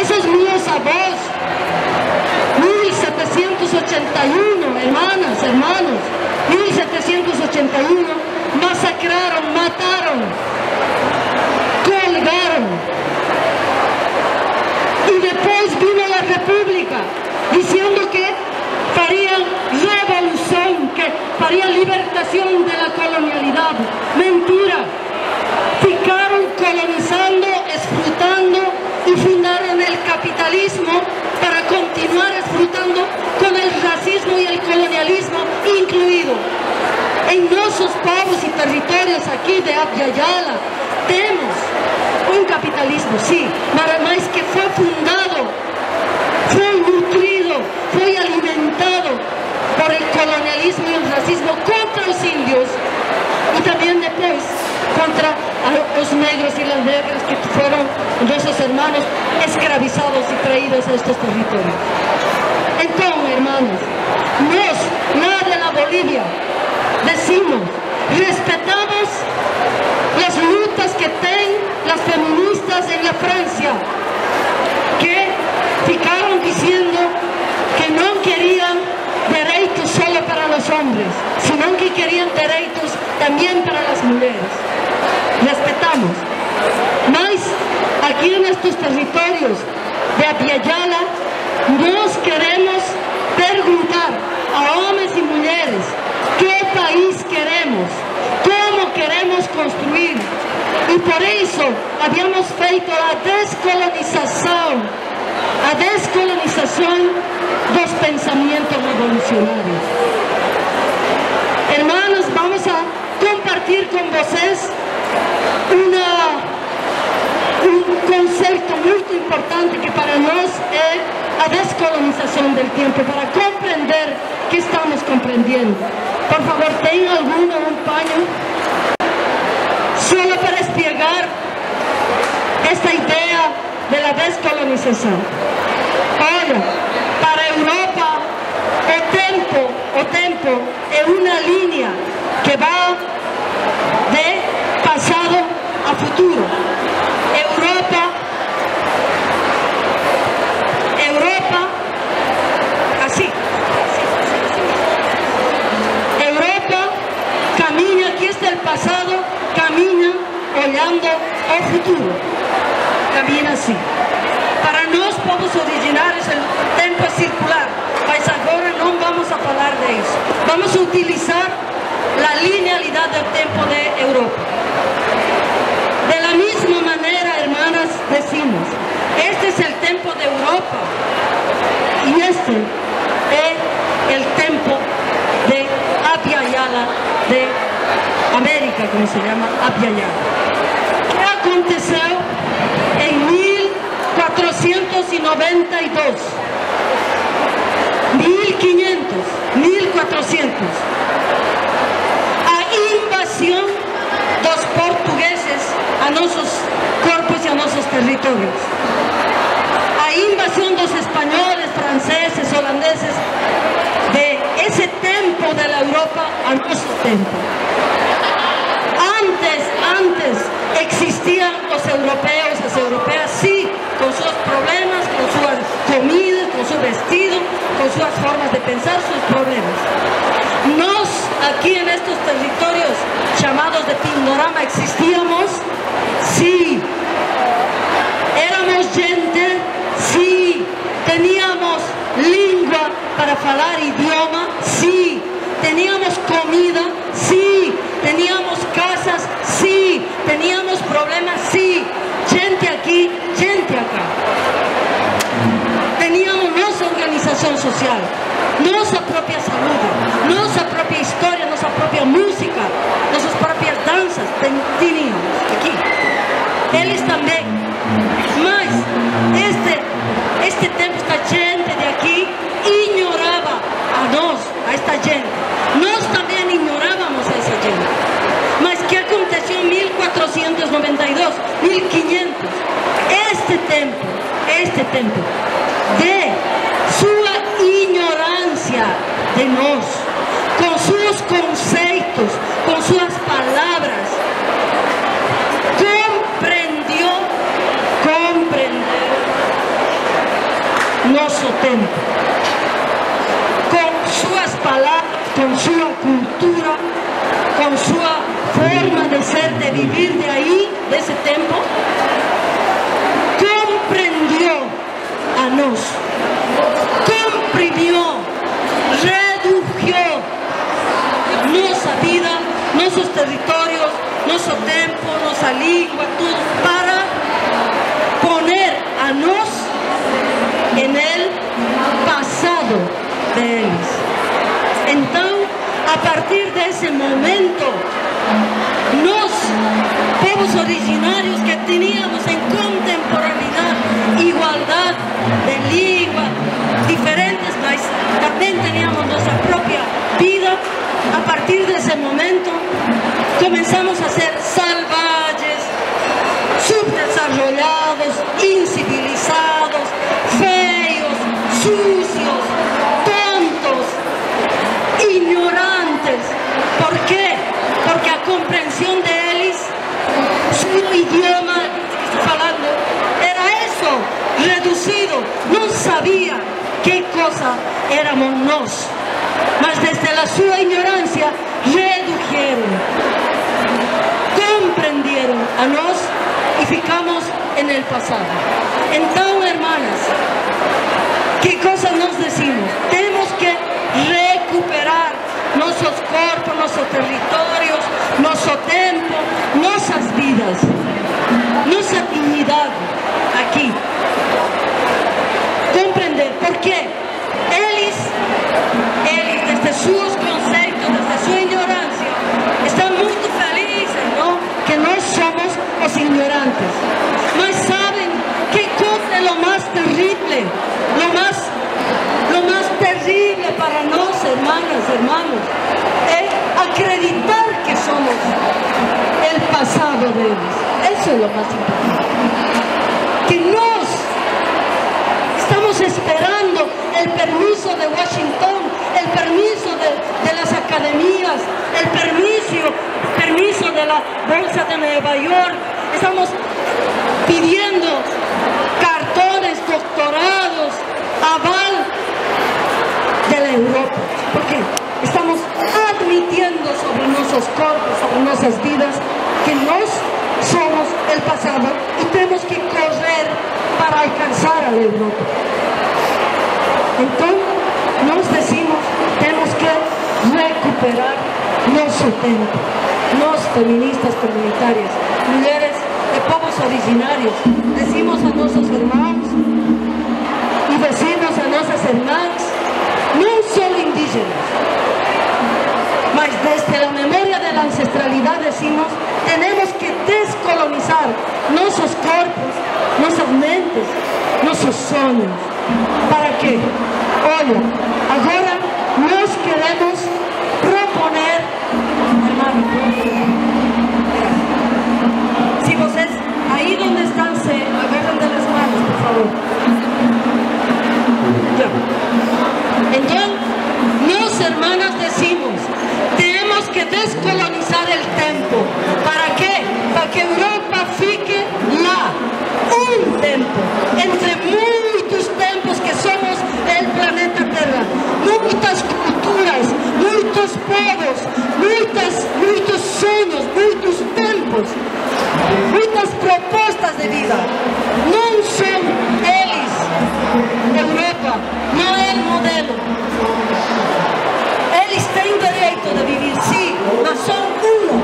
a esos míos avós, 1781, hermanas, hermanos, 1781, masacraron, mataron, colgaron. Y después vino la República diciendo que farían revolución, que farían libertación de la colonialidad. Mentira. Ficaron colonizando, explotando y fundaron el capitalismo para continuar explotando con el racismo y el colonialismo incluido. En nuestros pueblos y territorios aquí de Abya tenemos un capitalismo, sí, pero más que fue fundado, fue nutrido, fue alimentado por el colonialismo y el racismo contra los indios y también después contra los negros y las negras que fueron nuestros hermanos esclavizados y traídos a estos territorios. Entonces, hermanos, nos, nada de la Bolivia, decimos, respetamos las lutas que tienen las feministas en la Francia, que ficaron diciendo que no querían derechos solo para los hombres, sino que querían derechos también para las mujeres. Respetamos. Mas aquí en estos territorios de Apiayala nos queremos preguntar a hombres y mujeres qué país queremos, cómo queremos construir. Y por eso habíamos feito la descolonización, la descolonización dos pensamientos revolucionarios. Hermanos, vamos a compartir con una, un concepto muy importante que para nosotros es la descolonización del tiempo, para comprender qué estamos comprendiendo. Por favor, ¿ten alguno un paño? Solo para explicar esta idea de la descolonización. Ahora, para Europa, el tiempo, o tiempo es una línea que va de pasado a futuro. Europa, pasado, camina olhando al futuro. Camina así. Para nós, povos originários, o tempo é circular, mas agora não vamos a falar de isso. Vamos a utilizar la linealidad del tiempo de Europa. De la misma manera, hermanas, decimos, este es el tiempo de Europa y este es el tiempo de Abya Yala, de Como se llama Yala. ¿Qué aconteció en 1492? 1500, 1400 invasión dos portugueses a nuestros cuerpos y a nuestros territorios. A invasión dos españoles, franceses, holandeses, de ese tiempo de la Europa a nuestro tiempo. Antes, antes existían los europeos, las europeas, sí, con sus problemas, con su comida, con su vestido, con sus formas de pensar, sus problemas. Nos, aquí en estos territorios llamados de Pindorama, existíamos, sí. Éramos gente, sí. Teníamos lengua para hablar idioma, sí. Teníamos comida, sí. Teníamos. Teníamos problemas, sí. Gente aquí, gente acá. Teníamos nuestra organización social, nuestra propia salud, nuestra propia historia, nuestra propia música, nuestras propias danzas. Teníamos aquí. Eles también. Mas este, este tiempo, esta gente de aquí ignoraba a nos, a esta gente. Nós también ignorábamos a esa gente. Mas ¿qué aconteció en 1492, 1500? Este tiempo, este tiempo de su ignorancia de nos, con sus conceptos, con sus palabras, comprendió, comprender nosso tempo. Com suas palavras, com sua cultura, com sua forma de ser, de vivir de aí, desse tempo, compreendió a nós, comprimió, redujo nossa vida, nossos territórios, nosso tempo, nossa língua, tudo, para poner a nós en el pasado de eles. Então, a partir desse momento, nós, povos originários que teníamos em contemporaneidade, igualdade de língua, diferentes, mas também teníamos nossa própria vida, a partir desse momento comenzamos a ser salvajes, subdesarrollados, incivilizados, feios, sucios, tontos, ignorantes. ¿Por qué? Porque a comprensión de ellos, su idioma que estoy hablando, era eso, reducido. No sabía qué éramos nos. Mas desde la su ignorancia redujeron, comprendieron a nos y ficamos en el pasado. Entonces, hermanas, ¿qué cosas nos decimos? Tenemos que recuperar nuestros cuerpos, nuestros territorios, nuestro tiempo, nuestras vidas, nuestra dignidad aquí. Comprender por qué ellos, ellos desde sus conceptos, desde su ignorancia, están muy felices, ¿no? Que no somos los ignorantes. Mas saben qué cosa es lo más terrible, lo más, lo más terrible para nos, hermanas, hermanos, es acreditar que somos el pasado de ellos. Eso es lo más importante. Que nos estamos esperando el permiso de Washington, el permiso de, las academias, el permiso, permiso de la Bolsa de Nueva York. Estamos pidiendo cartones, doctorados, aval de la Europa. Porque estamos admitiendo sobre nuestros cuerpos, sobre nuestras vidas, que nos somos el pasado y tenemos que correr para alcanzar a la Europa. Entonces, nos decimos, tenemos que recuperar nuestro tiempo. Nos, feministas comunitarias, mujeres de pueblos originarios, decimos a nuestros hermanos y decimos a nuestras hermanas, no solo indígenas, mas desde la memoria de la ancestralidad decimos, tenemos que descolonizar nuestros cuerpos, nuestras mentes, nuestros sueños. ¿Para qué? Oye, ahora nos queremos proponer, si vocês, ahí donde están, se agarran de las manos, por favor. Entonces, nos hermanas decimos, tenemos que descolonizar el tiempo. ¿Para qué? Para que Europa fique lá, un tiempo, entre muchos tempos que somos el planeta Tierra, muchas culturas, muchos pueblos, muchas, muchos sueños, muchos tempos, muchas propuestas de vida. No son ellos, Europa, no es el modelo. Eles têm direito de vivir, sim, mas são uno.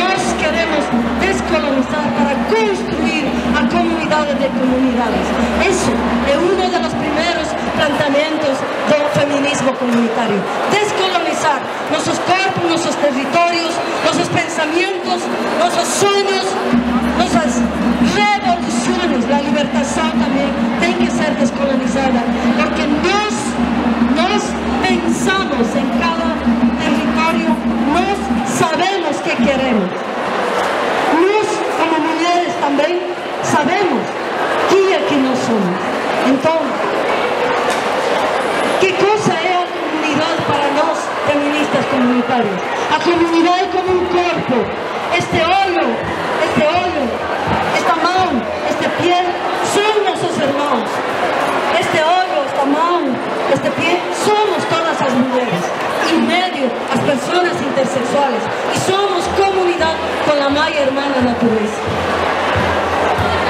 Nós queremos descolonizar para construir a comunidade de comunidades. Isso é um dos primeiros planteamentos do feminismo comunitario. Descolonizar nossos corpos, nossos territórios, nossos pensamientos, nossos sonhos, nossas revoluções. A libertação também tem que ser descolonizada, porque nós pensamos em cada território, nós sabemos que queremos. Nós, como mulheres também, sabemos que nós somos. Então, que coisa é a comunidade para nós, feministas comunitárias? a comunidade como un cuerpo. Este olho, este olho, esta mão, esta piel son nuestros hermanos. Este olho, esta mão, este pie somos todas las mujeres Y medio, as personas intersexuales. Y somos comunidad con la maya hermana naturaleza.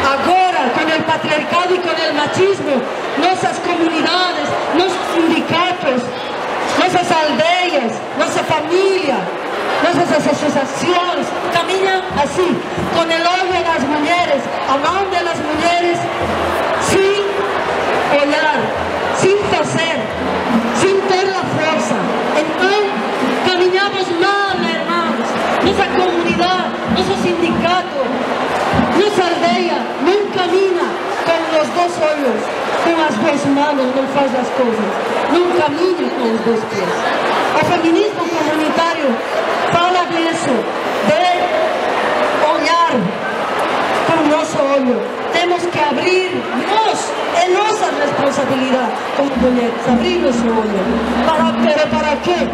Ahora, con el patriarcado y con el machismo, nuestras comunidades, nuestros sindicatos, nuestras aldeas, así, con el odio de las mujeres, amando a las mujeres, sin olhar, sin hacer, sin tener la fuerza. Entonces, caminamos mal, hermanos. Nuestra comunidad, nuestro sindicato, nuestra aldea, no camina con los dos ojos, con las dos manos, no hace las cosas. No camina con los dos pies. El feminismo comunitario fala de eso, olhar con nuestro ojo. Tenemos que abrirnos, es nuestra responsabilidad como mujeres, abrir ojo. ¿Para, ¿Pero para qué?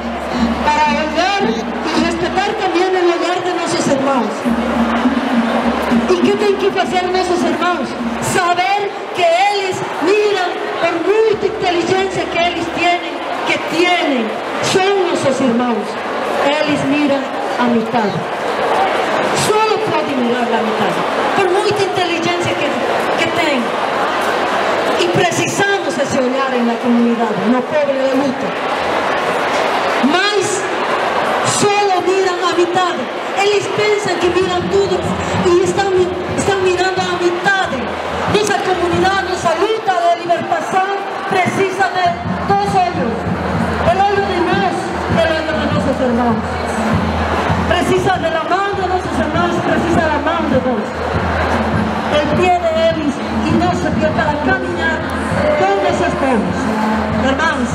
Para olhar y respetar también el hogar de nuestros hermanos. ¿Y qué tienen que hacer nuestros hermanos? Saber que ellos miran por mucha inteligencia que ellos tienen, que tienen, son nuestros hermanos. Ellos miran a mitad. Solo pueden mirar la mitad, por mucha inteligencia que, que tienen. Y precisamos ese olhar en la comunidad, no pobre de luta. Mas solo miran a mitad. Ellos piensan que miran todo y están, están mirando a mitad. Nuestra comunidad, nuestra lucha de libertación precisa de dos hoyos. El hoyo de Dios, el hoyo hermanos. Precisa de la mano de nuestros hermanos, precisa de la mano de Dios. El pie de ellos y nuestro pie para caminar con esos pobres. Hermanos,